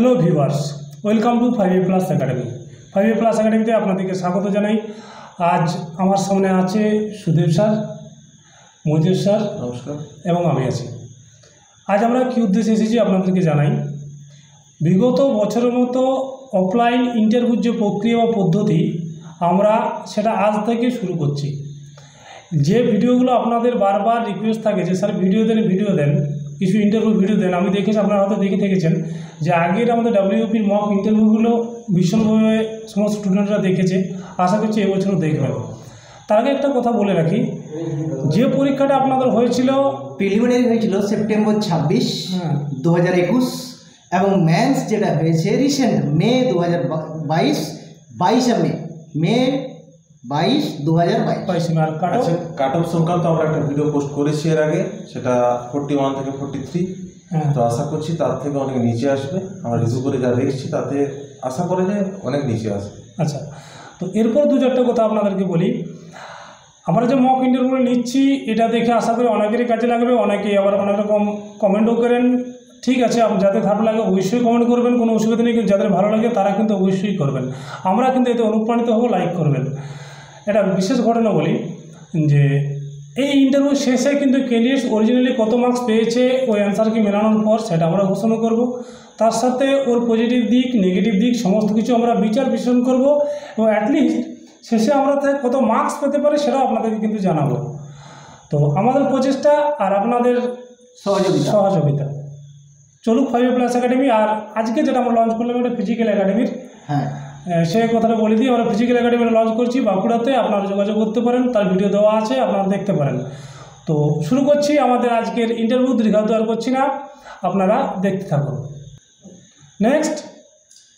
Hello viewers welcome to five A plus academy five A plus একাডেমিতে আপনাদেরকে স্বাগত জানাই। আজ আমার সামনে আছে সুদেব স্যার মহিদেব স্যার নমস্কার। এবং আমি আছি। আজ আমরা কী উদ্দেশ্যে এসেছি আপনাদেরকে জানাই। বিগত বছরের মতো অফলাইন ইন্টারভিউর যে প্রক্রিয়া বা পদ্ধতি আমরা সেটা আজ থেকে শুরু করছি। যে ভিডিওগুলো আপনাদের বারবার রিকোয়েস্ট থাকে যে স্যার ভিডিও দেন ভিডিও দেন কিছু ইন্টারভিউ ভিডিও দেন। আমি দেখেছি আপনারা হয়তো দেখে থেকেছেন যে আগের আমাদের ডাব্লিউপির মক ইন্টারভিউগুলো ভীষণভাবে সমস্ত স্টুডেন্টরা দেখেছে। আশা করছি এবছরও দেখবেন। তার আগে একটা কথা বলে রাখি যে পরীক্ষাটা আপনাদের হয়েছিল প্রিলিমিনারি হয়েছিল সেপ্টেম্বর ছাব্বিশ হ্যাঁ। দু হাজার একুশ এবং ম্যান্স যেটা হয়েছে রিসেন্ট মে দু হাজার বাইশ বাইশে মে। মে বাইশ দু হাজার বাইশ আর কাটো। আচ্ছা কাট অফ সংক্রান্ত আমরা একটা ভিডিও পোস্ট করেছি এর আগে সেটা ফোর্টি ওয়ান থেকে ফোর্টি থ্রি হ্যাঁ। তো আশা করছি তার থেকে অনেক নিচে আসবে। আমরা রিভিউ করে যা দেখছি তাতে আশা করে যে অনেক নিচে আসবে। আচ্ছা তো এরপর দু চারটে কথা আপনাদেরকে বলি। আমরা যে মক ইন্টারভিউ নিচ্ছি এটা দেখে আশা করি অনেকেরই কাজে লাগবে অনেকেই আবার অনেক রকম কমেন্টও করেন। ঠিক আছে যাদের খারাপ লাগে অবশ্যই কমেন্ট করবেন কোনো অসুবিধা নেই কিন্তু যাদের ভালো লাগে তারা কিন্তু অবশ্যই করবেন। আমরা কিন্তু এতে অনুপ্রাণিত হব লাইক করবেন। এটা বিশেষ ঘটনা বলি যে এই ইন্টারভিউ শেষে কিন্তু ক্যান্ডিডেটস অরিজিনালি কত মার্কস পেয়েছে ওই অ্যান্সারকে মেলানোর পর সেটা আমরা ঘোষণা করব। তার সাথে ওর পজিটিভ দিক নেগেটিভ দিক সমস্ত কিছু আমরা বিচার বিশ্লেষণ করব এবং অ্যাটলিস্ট শেষে আমরা কত মার্কস পেতে পারি সেটাও আপনাদেরকে কিন্তু জানাব। তো আমাদের প্রচেষ্টা আর আপনাদের সহযোগিতা। সহযোগিতা। চলুক ফাইভ প্লাস একাডেমি আর আজকে যেটা আমরা লঞ্চ করলাম এটা ফিজিক্যাল একাডেমির হ্যাঁ। সে কথাটা বলে দিই আমরা ফিজিক্যাল একাডেমিটা লঞ্চ করছি। বাঁকুড়াতে আপনারা যোগাযোগ করতে পারেন তার ভিডিও দেওয়া আছে আপনারা দেখতে পারেন। তো শুরু করছি আমাদের আজকের ইন্টারভিউ দীর্ঘায়িত আর করছি না। আপনারা দেখতে থাকুন। নেক্সট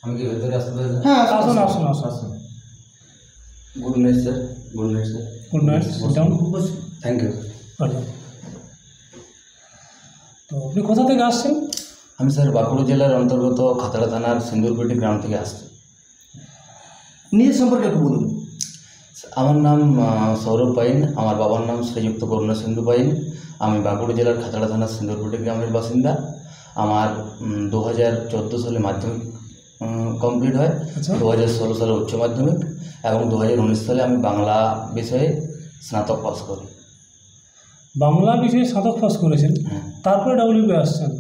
আমি কি ভেতরে আসতে পারি? হ্যাঁ আসুন আসুন আসুন। আসুন good night sir good night sir good night down thank you তো আপনি কোথা থেকে আসছেন? আমি স্যার বাঁকুড়া জেলার অন্তর্গত খাতড়া থানার সিন্দুরপেটি গ্রাম থেকে আসছি। নিজের সম্পর্কে একটু বলুন। আমার নাম সৌরভ পাইন। আমার বাবার নাম শ্রীযুক্ত করুণা সিন্ধু পাইন। আমি বাঁকুড়া জেলার খাতড়া থানার সিন্দুরপেটি গ্রামের বাসিন্দা। আমার দু হাজার চোদ্দ সালে মাধ্যমিক কমপ্লিট হয়। আচ্ছা। দু হাজার ষোলো সালে উচ্চ মাধ্যমিক এবং দু হাজার উনিশ সালে আমি বাংলা বিষয়ে স্নাতক পাস করি। বাংলা বিষয়ে স্নাতক পাস করেছেন? হ্যাঁ। তারপরে ডাব্লিউপি আসছেন।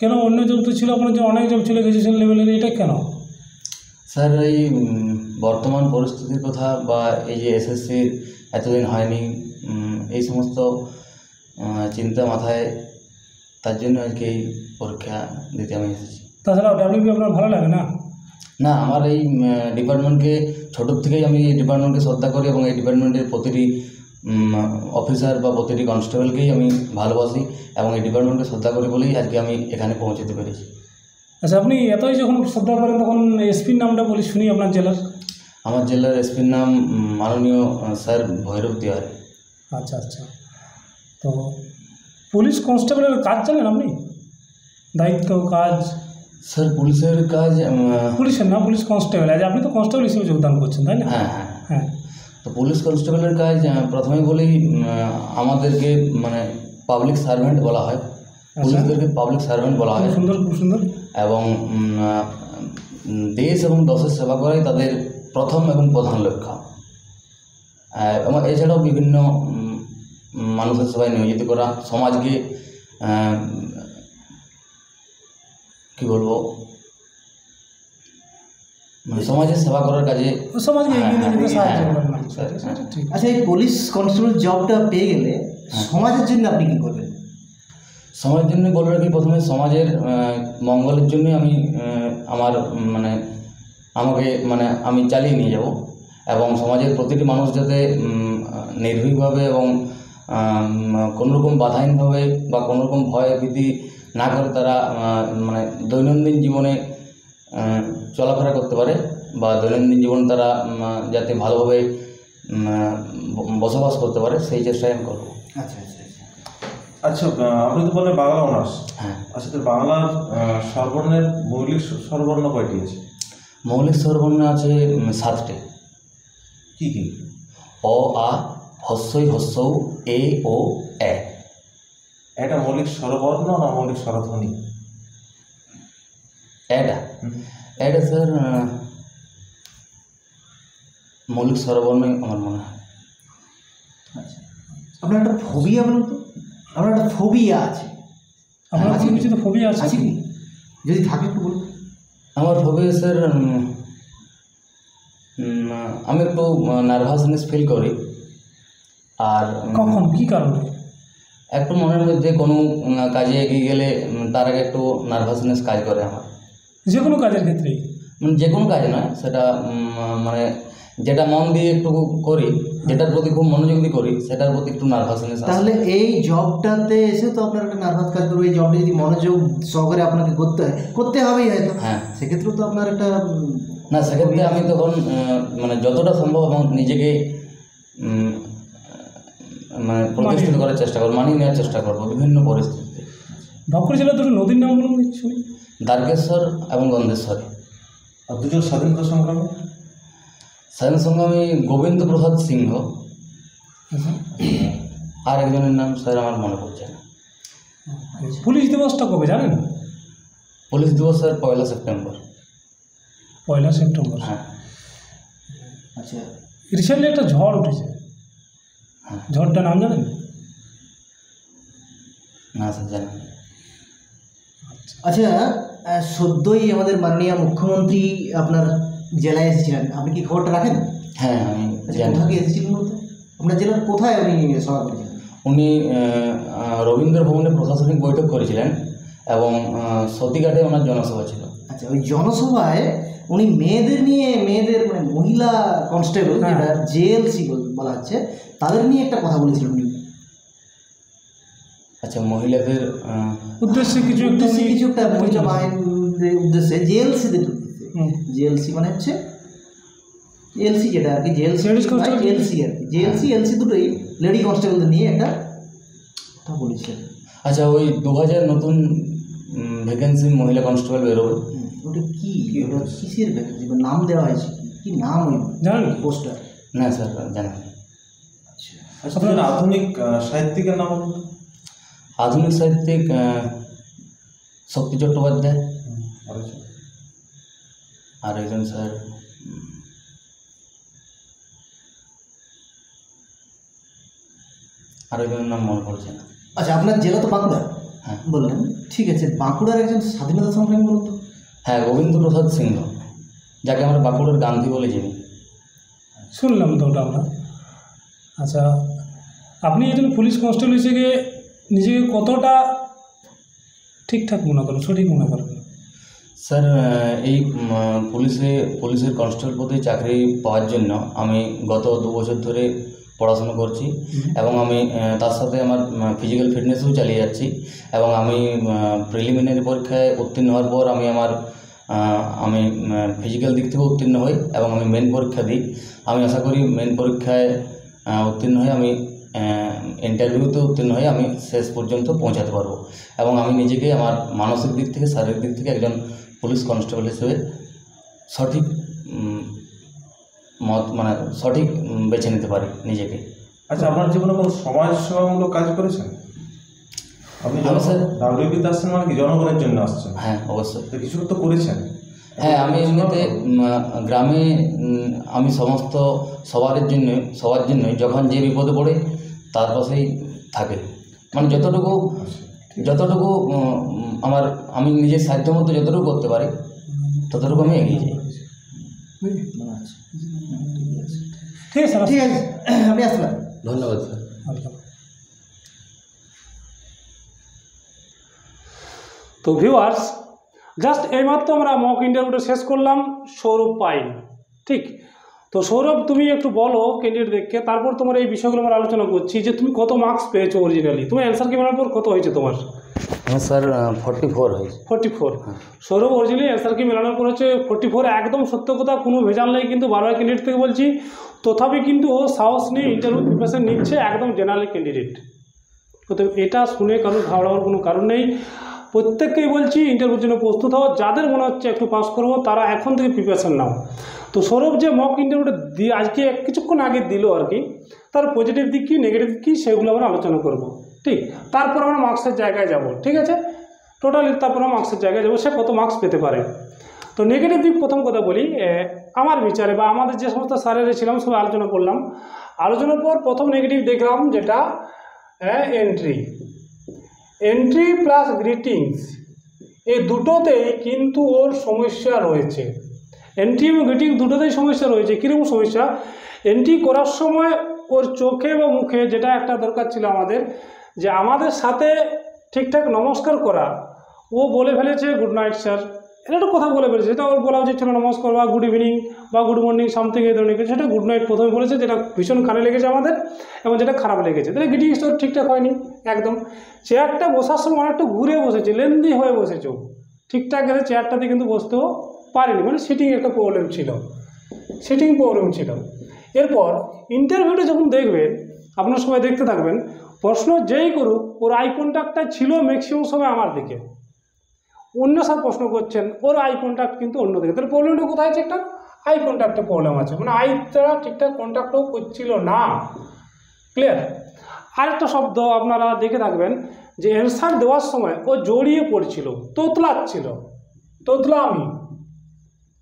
কেন অন্য জব তো ছিল আপনার যে অনেক জব ছিল গ্রাজুয়েশন লেভেলের এটা কেন? স্যার এই বর্তমান পরিস্থিতির কথা বা এই যে এসএসসির এতদিন হয়নি এই সমস্ত চিন্তা মাথায় তার জন্য আজকে এই পরীক্ষা দিতে আমি এসেছি। তাছাড়া ডাব্লিউপি আপনার ভালো লাগে না? না আমার এই ডিপার্টমেন্টকে ছোটোর থেকেই আমি এই ডিপার্টমেন্টকে শ্রদ্ধা করি এবং এই ডিপার্টমেন্টের প্রতিটি অফিসার বা প্রতিটি কনস্টেবলকেই আমি ভালোবাসি এবং এই ডিপার্টমেন্টকে শ্রদ্ধা করি বলেই আজকে আমি এখানে পৌঁছতে পেরেছি। আচ্ছা আপনি এতই যখন শ্রদ্ধা করেন তখন এসপির নামটা বলি শুনি আপনার জেলার। আমার জেলার এসপির নাম উম, মাননীয় আহ, স্যার ভৈরব তিওয়ারি। আচ্ছা আচ্ছা। তো পুলিশ কনস্টেবলের কাজ জানেন আপনি? দায়িত্ব কাজ? স্যার পুলিশের কাজ উম, পুলিশের না পুলিশ কনস্টেবল। আজ আপনি তো কনস্টেবল হিসেবে যোগদান করছেন তাই না? হ্যাঁ হ্যাঁ। হ্যাঁ। তো পুলিশ কনস্টেবলের কাজ আহ, প্রথমে বলেই উম, আমাদেরকে মানে পাবলিক সার্ভেন্ট বলা হয়। পুলিশদেরকে পাবলিক সার্ভেন্ট বলা হয়। খুব সুন্দর খুব সুন্দর। এবং উম, আহ, উম, দেশ এবং দশের সেবা করাই তাদের প্রথম এবং প্রধান লক্ষ্য। এবং এছাড়াও বিভিন্ন মানুষের সেবায় নিয়োজিত করা সমাজকে কি বলব? মানে সমাজের সেবা করার কাজে সমাজকে হ্যাঁ, সাহায্য হ্যাঁ, হ্যাঁ, আচ্ছা এই পুলিশ কনস্টেবল জবটা পেয়ে গেলে সমাজের জন্য আপনি কি করবেন? সমাজের জন্য বলে রাখি প্রথমে সমাজের মঙ্গলের জন্য আমি আমার মানে আমাকে মানে আমি চালিয়ে নিয়ে যাব এবং সমাজের প্রতিটি মানুষ যাতে নির্ভীকভাবে এবং কোনোরকম বাধাহীনভাবে বা কোনোরকম ভয় ভীতি না করে তারা মানে দৈনন্দিন জীবনে চলাফেরা করতে পারে বা দৈনন্দিন জীবন তারা যাতে ভালোভাবে বসবাস করতে পারে সেই চেষ্টাই আমি করব। আচ্ছা আচ্ছা আচ্ছা। আচ্ছা আপনি তো বললেন বাংলা অনার্স। হ্যাঁ। আচ্ছা তো বাংলার আহ, স্বরবর্ণের মৌলিক স- স্বরবর্ণ কয়টি আছে? মৌলিক স্বরবর্ণ আছে সাতটি। কি কি? অ আ হস্যই হস্যৌ এ ও এ। এটা মৌলিক স্বরবর্ণ না মৌলিক স্বরধ্বনি? এটা। এটা স্যার মৌলিক সরবর্ণই আমার মনে হয়। আচ্ছা। আপনার একটা ফোবিয়া বলুন তো। আপনার একটা ফোবিয়া আছে। আপনার আছে কিছু তো ফোবিয়া আছে কি? যদি থাকে একটু বলুন। আমার হবে স্যার আমি একটু নার্ভাসনেস ফিল করি। আর কখন? কি কারণে? একটু মনের মধ্যে কোনো কাজে এগিয়ে গেলে তার আগে একটু নার্ভাসনেস কাজ করে আমার। যে কোনো কাজের ক্ষেত্রেই। মানে যে কোনো কাজ নয় সেটা মানে যেটা মন দিয়ে একটু করি যেটার প্রতি খুব মনোযোগ দিয়ে করি সেটার প্রতি একটু নার্ভাসনেস আসে তাহলে এই জবটাতে এসে তো আপনার একটা নার্ভাস কাজ করবে এই জবটা যদি মনোযোগ সহকারে আপনাকে করতে হয় করতে হবেই হয়তো। হ্যাঁ। সেক্ষেত্রেও তো আপনার একটা না সেক্ষেত্রে আমি তখন মানে যতটা সম্ভব আমার নিজেকে মানে প্রতিষ্ঠিত করার চেষ্টা করব মানিয়ে নেওয়ার চেষ্টা করব বিভিন্ন পরিস্থিতিতে। বাঁকুড়া জেলার দুটো নদীর নাম বলুন শুনি। দ্বারকেশ্বর এবং গন্ধেশ্বর। আর দুজন স্বাধীনতা সংগ্রামী? স্বাধীন সংগ্রামী গোবিন্দ প্রসাদ সিংহ। আর একজনের নাম স্যার আমার মনে পড়ছে না। পুলিশ দিবসটা কবে জানেন? পুলিশ দিবস স্যার পয়লা সেপ্টেম্বর। পয়লা সেপ্টেম্বর। হ্যাঁ। আচ্ছা রিসেন্টলি একটা ঝড় উঠেছে। হ্যাঁ। ঝড়টার নাম জানেন? না স্যার জানি না। আচ্ছা সদ্যই আমাদের মাননীয় মুখ্যমন্ত্রী আপনার জেলায় এসেছিলেন। আপনি কি খবরটা রাখেন? হ্যাঁ আমি আচ্ছা কোথায় এসেছিলেন বলতে? আপনার জেলার কোথায় আপনি সভা করেছেন উনি রবীন্দ্র ভবনে প্রশাসনিক বৈঠক করেছিলেন এবং সতীঘাটে ওনার জনসভা ছিল। আচ্ছা ওই জনসভায় উনি মেয়েদের নিয়ে মেয়েদের মানে মহিলা কনস্টেবল হ্যাঁ। যেটা জেএলসি বলা হচ্ছে তাদের নিয়ে একটা কথা বলেছিলেন উনি। আচ্ছা মহিলাদের উদ্দেশ্যে কিছু একটু উদ্দেশ্যে কিছু একটা মহিলা বাহিনীর উদ্দেশ্যে জেএলসিদের উদ্দেশ্যে। জেএলসি মানে হচ্ছে এলসি যেটা আর কি জেএলসি constable? এলসি আর কি জেএলসি এলসি দুটোই লেডি কনস্টেবলদের নিয়ে একটা কথা বলেছিলেন আচ্ছা ওই দু হাজার নতুন ভ্যাকেন্সি মহিলা কনস্টেবল বেরোবে ওটা কি ওটা কিসের ভ্যাকেন্সি বা নাম দেওয়া হয়েছে কি? নাম ওই জানেন পোস্টার না স্যার জানেন। আচ্ছা দুজন আধুনিক সাহিত্যিকের নাম। আধুনিক সাহিত্যিক শক্তি চট্টোপাধ্যায়। আর একজন স্যার আর একজনের নাম মনে পড়ছে না। আচ্ছা আপনার জেলা তো বাঁকুড়া। হ্যাঁ। বললেন ঠিক আছে বাঁকুড়ার একজন স্বাধীনতা সংগ্রামী বলুন তো। হ্যাঁ গোবিন্দ প্রসাদ সিংহ যাকে আমরা বাঁকুড়ার গান্ধী বলে চিনি। শুনলাম তো ওটা আমরা। আচ্ছা আপনি একজন পুলিশ কনস্টেবল হিসেবে নিজেকে কতটা ঠিকঠাক মনে করেন সঠিক মনে করেন স্যার এই পুলিশে পুলিশের কনস্টেবল পদে চাকরি পাওয়ার জন্য আমি গত দু বছর ধরে পড়াশোনা করছি এবং আমি তার সাথে আমার ফিজিক্যাল ফিটনেসও চালিয়ে যাচ্ছি এবং আমি প্রিলিমিনারি পরীক্ষায় উত্তীর্ণ হওয়ার পর আমি আমার আমি ফিজিক্যাল দিক থেকে উত্তীর্ণ হই এবং আমি মেন পরীক্ষা দিই। আমি আশা করি মেন পরীক্ষায় উত্তীর্ণ হয়ে আমি ইন্টারভিউতে উত্তীর্ণ হয়ে আমি শেষ পর্যন্ত পৌঁছাতে পারব। এবং আমি নিজেকে আমার মানসিক দিক থেকে শারীরিক দিক থেকে একজন পুলিশ কনস্টেবল হিসেবে সঠিক মত মানে সঠিক বেছে নিতে পারি নিজেকে। আচ্ছা আপনার জীবনে কোনো সমাজ সেবামূলক কাজ করেছেন? আপনি স্যার- ডাব্লিউপিতে আসছেন মানে কি? জনগণের জন্য আসছেন? হ্যাঁ অবশ্যই। তো কিছু তো করেছেন। হ্যাঁ আমি এমনিতে গ্রামে আমি সমস্ত সবার জন্য সবার জন্যই যখন যে বিপদে পড়ে তার পাশেই থাকে। মানে যতটুকু যতটুকু আমার আমি নিজের সাধ্য মতো যতটুকু করতে পারি ততটুকু আমি এগিয়ে যাই। ঠিক আছে স্যার ঠিক আছে আপনি আসতে পারেন ধন্যবাদ স্যার। তো ভিউয়ার্স জাস্ট এইমাত্র আমরা মক ইন্টারভিউটা শেষ করলাম সৌরভ পাইন। ঠিক? তো সৌরভ তুমি একটু বলো ক্যান্ডিডেট ক্যান্ডিডেটদেরকে তারপর তোমার এই বিষয়গুলো আমরা আলোচনা করছি যে তুমি কত মার্কস পেয়েছ অরিজিনালি তুমি অ্যান্সার কি পর কত হয়েছে তোমার? হ্যাঁ স্যার ফর্টি ফোর হয়েছে। Forty four Sourav originally answer কি মেলানোর পর হচ্ছে ফোর্টি ফোর একদম সত্য কথা কোনো ভেজাল নেই কিন্তু বারোয়া ক্যান্ডিডেট থেকে বলছি তথাপি কিন্তু ও সাহস নিয়ে ইন্টারভিউ প্রিপারেশন নিচ্ছে একদম জেনারেল ক্যান্ডিডেট তো এটা শুনে কারোর ঘাবড়াবার কোনো কারণ নেই। প্রত্যেককেই বলছি ইন্টারভিউর জন্য প্রস্তুত হও। যাদের মনে হচ্ছে একটু পাস করব, তারা এখন থেকে প্রিপারেশান নাও। তো সৌরভ যে মক ইন্টারভিউটা দিয়ে আজকে কিছুক্ষণ আগে দিল আর কি, তার পজিটিভ দিক কী নেগেটিভ কী, সেগুলো আমরা আলোচনা করব। ঠিক? তারপর আমরা মার্কসের জায়গায় যাব। ঠিক আছে? টোটালি তারপরে মার্কসের জায়গায় যাব। সে কত মার্কস পেতে পারে? তো নেগেটিভ দিক প্রথম কথা বলি আমার বিচারে বা আমাদের যে সমস্ত স্যারেরা ছিলাম, সবাই আলোচনা করলাম। আলোচনার পর প্রথম নেগেটিভ দেখলাম যেটা এন্ট্রি এন্ট্রি প্লাস গ্রিটিংস এই দুটোতেই কিন্তু ওর সমস্যা রয়েছে। এন্ট্রি এবং গ্রিটিং দুটোতেই সমস্যা রয়েছে। কীরকম সমস্যা? এন্ট্রি করার সময় ওর চোখে বা মুখে যেটা একটা দরকার ছিল আমাদের, যে আমাদের সাথে ঠিকঠাক নমস্কার করা, ও বলে ফেলেছে গুড নাইট স্যার এটা একটা কথা বলে ফেলেছে। সেটা ওর বলা উচিত ছিল, নমস্কার বা গুড ইভিনিং বা গুড মর্নিং সামথিং এই ধরনের কিছু। সেটা গুড নাইট প্রথমে বলেছে, যেটা ভীষণ কানে লেগেছে আমাদের এবং যেটা খারাপ লেগেছে। তাহলে গ্রিটিং স্টোর ঠিকঠাক হয়নি, একদম। চেয়ারটা বসার সময় অনেকটা ঘুরে বসেছে, লেন্দি হয়ে বসেছে। ঠিকঠাক গেলে চেয়ারটাতে কিন্তু বসতেও পারেনি। মানে সিটিং একটা প্রবলেম ছিল। সিটিং প্রবলেম ছিল। এরপর ইন্টারভিউটা যখন দেখবেন, আপনার সবাই দেখতে থাকবেন, প্রশ্ন যেই করুক, ওর আই ছিল ম্যাক্সিমাম সময় আমার দিকে। অন্য সব প্রশ্ন করছেন, ওর আই কন্ট্যাক্ট কিন্তু অন্য দিকে। তাহলে প্রবলেমটা কোথায় আছে একটা আই কন্ট্যাক্টে প্রবলেম আছে। মানে আই তারা ঠিকঠাক কন্ট্যাক্টও করছিল না। ক্লিয়ার আরেকটা শব্দ আপনারা দেখে থাকবেন যে অ্যান্সার দেওয়ার সময় ও জড়িয়ে পড়ছিল, তোতলাচ্ছিল। তোতলামি।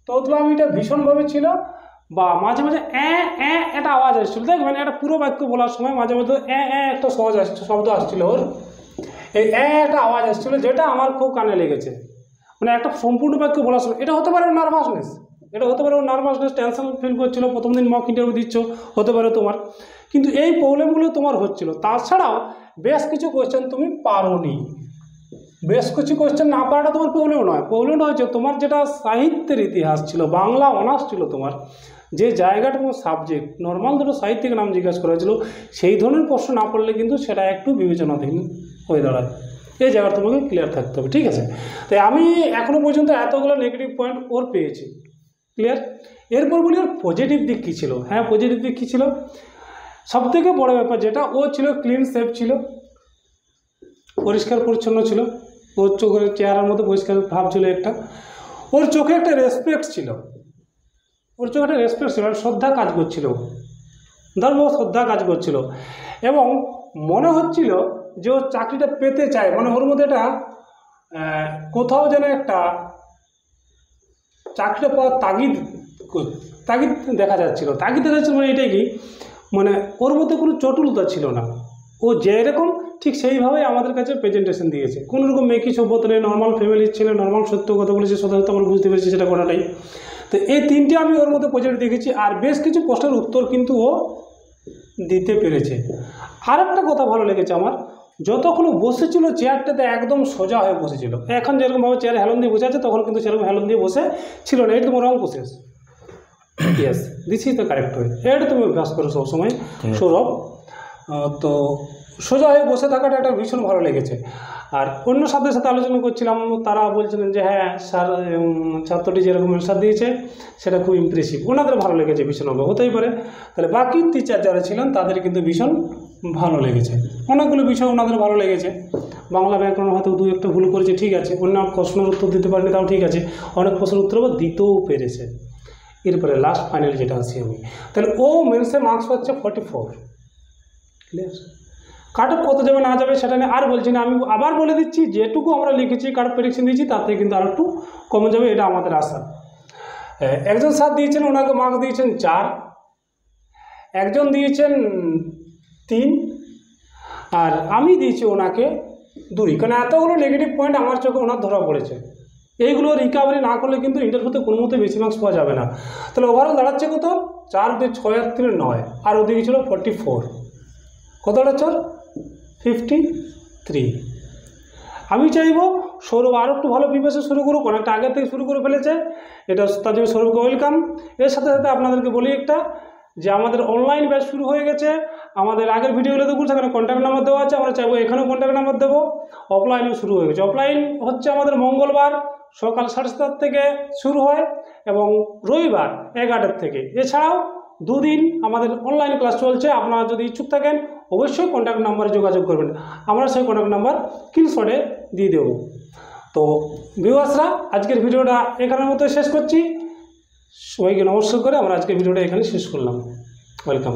তোতলামিটা ভীষণভাবে ছিল বা মাঝে মাঝে অ্যা অ্যা একটা আওয়াজ আসছিল। দেখবেন একটা পুরো বাক্য বলার সময় মাঝে মাঝে অ্যা অ্যা একটা সহজ আসছে শব্দ আসছিল ওর। এই একটা আওয়াজ আসছিল যেটা আমার খুব কানে লেগেছে। মানে একটা সম্পূর্ণ বাক্য বলার সময় এটা হতে পারে নার্ভাসনেস এটা হতে পারে নার্ভাসনেস টেনশন ফিল করছিল, প্রথম দিন মক ইন্টারভিউ দিচ্ছ, হতে পারে তোমার। কিন্তু এই প্রবলেমগুলো তোমার হচ্ছিল। তাছাড়াও বেশ কিছু কোয়েশ্চেন তুমি পারোনি। বেশ কিছু কোয়েশ্চেন না পারাটা তোমার প্রবলেম নয়। প্রবলেমটা হচ্ছে তোমার যেটা সাহিত্যের ইতিহাস ছিল, বাংলা অনার্স ছিল তোমার। যে জায়গাটা তোমার সাবজেক্ট নর্মাল দুটো সাহিত্যিক নাম জিজ্ঞাসা করা হয়েছিল সেই ধরনের প্রশ্ন না পড়লে কিন্তু সেটা একটু বিবেচনাধীন। হয়ে দাঁড়ায়। এই জায়গাটা তোমাকে ক্লিয়ার থাকতে হবে, ঠিক আছে? তাই আমি এখনও পর্যন্ত এতগুলো নেগেটিভ পয়েন্ট ওর পেয়েছি। ক্লিয়ার এরপর বলি ওর পজিটিভ দিক কী ছিল? হ্যাঁ পজিটিভ দিক কী ছিল? সবথেকে বড় ব্যাপার যেটা, ও ছিল ক্লিন সেফ ছিল। পরিষ্কার, পরিচ্ছন্ন ছিল। ওর চোখের চেহারার মধ্যে পরিষ্কার ভাব ছিল একটা। ওর চোখে একটা রেসপেক্ট ছিল। ওর চোখে একটা রেসপেক্ট ছিল শ্রদ্ধা কাজ করছিল। ধর্ম শ্রদ্ধা কাজ করছিল। এবং মনে হচ্ছিল যে ও চাকরিটা পেতে চায় মানে ওর মধ্যে এটা কোথাও যেন একটা চাকরিটা পাওয়ার তাগিদ তাগিদ দেখা যাচ্ছিল। তাগিদ দেখা যাচ্ছিল মানে এটাই কি মানে ওর মধ্যে কোনো চটুলতা ছিল না। ও যেরকম, ঠিক সেইভাবেই আমাদের কাছে প্রেজেন্টেশন দিয়েছে। কোনো রকম মেকি সভ্যতা নেই নর্মাল ফ্যামিলির ছেলে নর্মাল সত্য কথা বলেছে, সত্য সত্য আমরা বুঝতে পেরেছি, সেটা করাটাই তো এই তিনটে আমি ওর মধ্যে পজিটিভ দেখেছি, আর বেশ কিছু প্রশ্নের উত্তর কিন্তু ও দিতে পেরেছে। আর একটা কথা ভালো লেগেছে আমার যতক্ষণ বসেছিল চেয়ারটাতে একদম সোজা হয়ে বসেছিল। এখন যেরকমভাবে চেয়ারে হেলন দিয়ে বসে আছে তখন কিন্তু সেরকম হেলন দিয়ে বসে ছিল না। এটা তোমার wrong process yes this is the correct way এটা তুমি অভ্যাস করো সবসময়। সৌরভ তো সোজা হয়ে বসে থাকাটা একটা ভীষণ ভালো লেগেছে। আর অন্য সাথে সাথে আলোচনা করছিলাম তারা বলছিলেন যে হ্যাঁ স্যার ছাত্রটি যেরকম অ্যান্সার দিয়েছে সেটা খুব ইমপ্রেসিভ ওনাদের ভালো লেগেছে ভীষণভাবে। হতেই পারে। তাহলে বাকি টিচার যারা ছিলেন তাদের কিন্তু ভীষণ ভালো লেগেছে। অনেকগুলো বিষয় ওনাদের ভালো লেগেছে। বাংলা ব্যাকরণ হয়তো দু একটা ভুল করেছে, ঠিক আছে। অন্য প্রশ্নের উত্তর দিতে পারেনি, তাও ঠিক আছে। অনেক প্রশ্নের উত্তর আবার দিতেও পেরেছে। এরপরে লাস্ট ফাইনাল যেটা আসি আমি। তাহলে ও মেন্সে মার্কস হচ্ছে forty four clear cut off কত যাবে, না যাবে, সেটা নিয়ে আর বলছি না। আমি আবার বলে দিচ্ছি, যেটুকু আমরা লিখেছি কাট প্রেডিকশন দিয়েছি, তাতে কিন্তু আর একটু কমে যাবে, এটা আমাদের আশা। একজন স্যার দিয়েছেন, ওনাকে মার্কস দিয়েছেন চার। একজন দিয়েছেন তিন। আর আমি দিয়েছি ওনাকে দুই। কারণ এতগুলো নেগেটিভ পয়েন্ট আমার চোখে ওনার ধরা পড়েছে। এইগুলো রিকাভারি না করলে কিন্তু ইন্টারভিউতে কোনো মতে বেশি মার্কস পাওয়া যাবে না। তাহলে ওভারঅল দাঁড়াচ্ছে কত? চার দিয়ে ছয় আর তিনে নয়। আর ওদিকে ছিল ফর্টি ফোর কত দাঁড়াচ্ছে ফিফটি থ্রি আমি চাইব সৌরভ আরও একটু ভালো প্রিপারেশন শুরু করুক, অনেকটা আগে থেকে শুরু করে ফেলেছে। এটা তার জন্য সৌরভকে ওয়েলকাম এর সাথে সাথে আপনাদেরকে বলি একটা যে আমাদের অনলাইন ব্যাচ শুরু হয়ে গেছে, আমাদের আগের ভিডিওগুলো দেখুন, সেখানে কন্ট্যাক্ট নাম্বার দেওয়া আছে, আমরা চাইব এখানেও কন্ট্যাক্ট নাম্বার দেবো। অফলাইনেও শুরু হয়ে গেছে। অফলাইন হচ্ছে আমাদের মঙ্গলবার সকাল সাড়ে সাতটার থেকে শুরু হয় এবং রবিবার এগারোটার থেকে। এছাড়াও দুদিন আমাদের অনলাইন ক্লাস চলছে, আপনারা যদি ইচ্ছুক থাকেন, অবশ্যই কন্ট্যাক্ট নাম্বারে যোগাযোগ করবেন। আমরা সেই কন্ট্যাক্ট নাম্বার স্ক্রিনশটে দিয়ে দেবো। তো ভিউয়ার্সরা আজকের ভিডিওটা এখানের মতো শেষ করছি। সবাইকে নমস্কার করে আমরা আজকের ভিডিওটা এখানে শেষ করলাম। ওয়েলকাম